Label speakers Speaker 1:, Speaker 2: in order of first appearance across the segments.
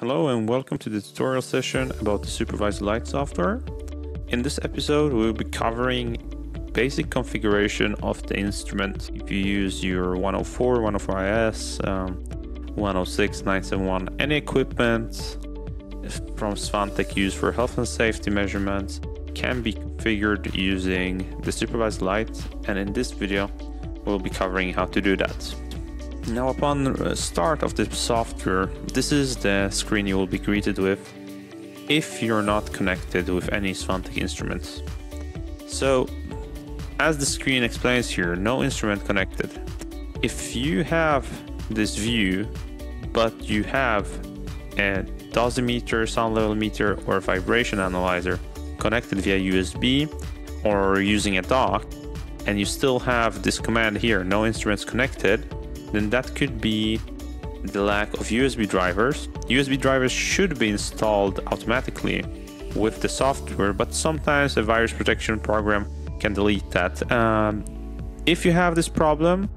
Speaker 1: Hello and welcome to the tutorial session about the Supervisor Lite software. In this episode we'll be covering basic configuration of the instrument if you use your 104, 104IS, um, 106, 971, any equipment from Svantek used for health and safety measurements can be configured using the Supervisor Lite and in this video we'll be covering how to do that. Now upon start of the software, this is the screen you will be greeted with if you're not connected with any Svantek instruments. So, as the screen explains here, no instrument connected. If you have this view, but you have a dosimeter, sound level meter, or vibration analyzer connected via USB or using a dock, and you still have this command here, no instruments connected, then that could be the lack of USB drivers. USB drivers should be installed automatically with the software, but sometimes a virus protection program can delete that. Um, if you have this problem,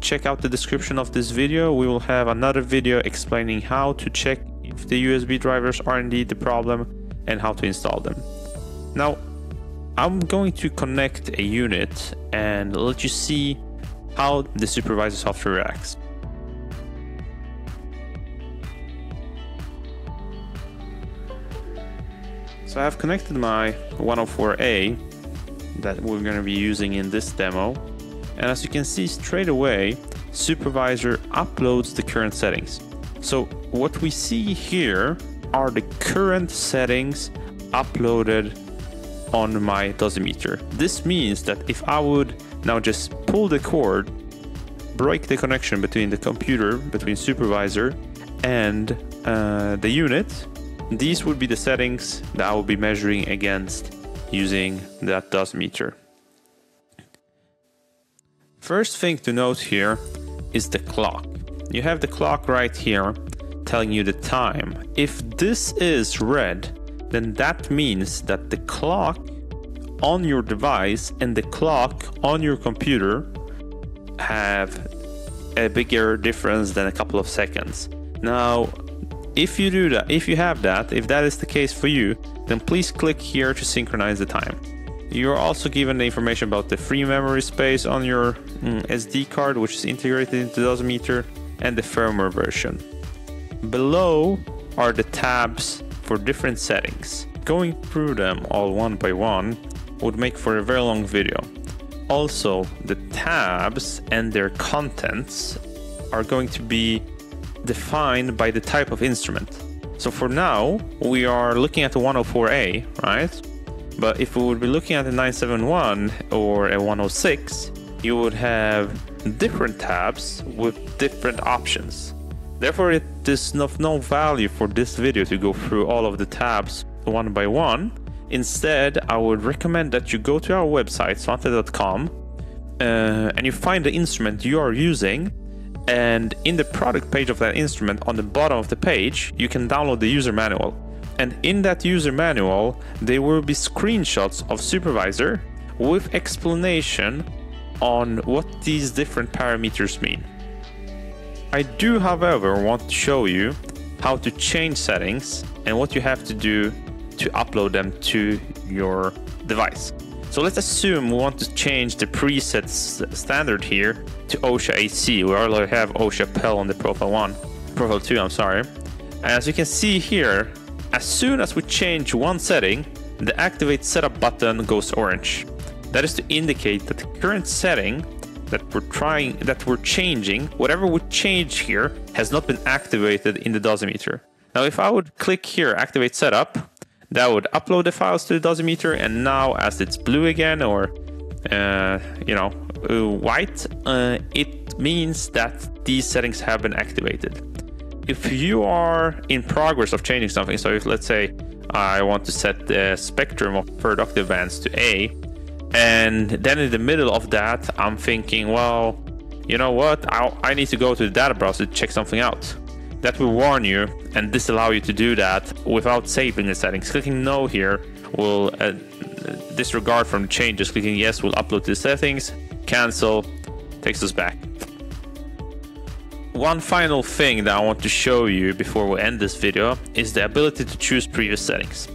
Speaker 1: check out the description of this video. We will have another video explaining how to check if the USB drivers are indeed the problem and how to install them. Now, I'm going to connect a unit and let you see how the supervisor software reacts. So I have connected my 104A that we're going to be using in this demo. And as you can see straight away, supervisor uploads the current settings. So what we see here are the current settings uploaded on my dosimeter. This means that if I would now just pull the cord, break the connection between the computer, between supervisor and uh, the unit. These would be the settings that I will be measuring against using that dust meter. First thing to note here is the clock. You have the clock right here telling you the time. If this is red, then that means that the clock on your device and the clock on your computer have a bigger difference than a couple of seconds. Now, if you do that, if you have that, if that is the case for you, then please click here to synchronize the time. You're also given the information about the free memory space on your mm, SD card, which is integrated into the Dosimeter, and the firmware version. Below are the tabs for different settings. Going through them all one by one would make for a very long video. Also, the tabs and their contents are going to be defined by the type of instrument. So for now, we are looking at the 104A, right? But if we would be looking at the 971 or a 106, you would have different tabs with different options. Therefore, it is of no value for this video to go through all of the tabs one by one. Instead, I would recommend that you go to our website, svantek.com, uh, and you find the instrument you are using. And in the product page of that instrument, on the bottom of the page, you can download the user manual. And in that user manual, there will be screenshots of supervisor with explanation on what these different parameters mean. I do, however, want to show you how to change settings and what you have to do to upload them to your device. So let's assume we want to change the presets standard here to OSHA HC. We already have OSHA PEL on the profile 1, profile 2, I'm sorry. And as you can see here, as soon as we change one setting, the activate setup button goes orange. That is to indicate that the current setting that we're trying, that we're changing, whatever we change here has not been activated in the dosimeter. Now, if I would click here, activate setup, that would upload the files to the dosimeter and now as it's blue again or uh, you know uh, white uh, it means that these settings have been activated. If you are in progress of changing something so if let's say I want to set the spectrum of productive bands to A and then in the middle of that I'm thinking well you know what? I, I need to go to the data browser to check something out that will warn you and disallow you to do that without saving the settings. Clicking no here will uh, disregard from changes. Clicking yes will upload the settings, cancel, takes us back. One final thing that I want to show you before we end this video is the ability to choose previous settings.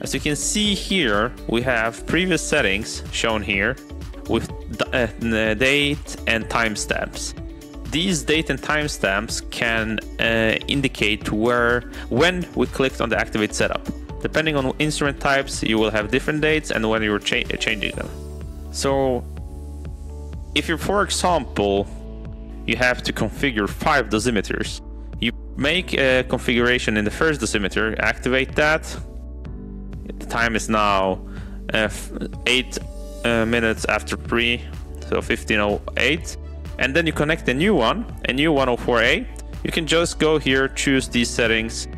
Speaker 1: As you can see here, we have previous settings shown here with uh, date and timestamps. These date and timestamps can uh, indicate where when we clicked on the activate setup. Depending on instrument types, you will have different dates and when you're cha changing them. So, if you, for example, you have to configure five dosimeters, you make a configuration in the first dosimeter, activate that. The time is now uh, eight uh, minutes after pre, so 1508. And then you connect a new one, a new 104A. You can just go here, choose these settings,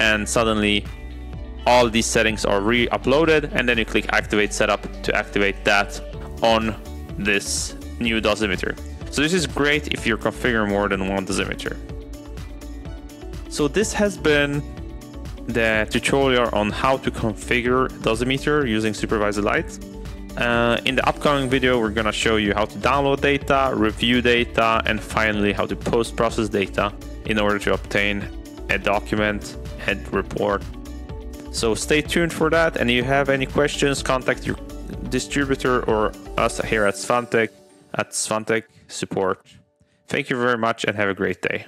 Speaker 1: and suddenly all these settings are re-uploaded. And then you click activate setup to activate that on this new dosimeter. So this is great if you're configuring more than one dosimeter. So this has been the tutorial on how to configure dosimeter using Supervisor Lite. Uh, in the upcoming video, we're going to show you how to download data, review data, and finally how to post-process data in order to obtain a document and report. So stay tuned for that. And if you have any questions, contact your distributor or us here at Svantek at Svantek Support. Thank you very much and have a great day.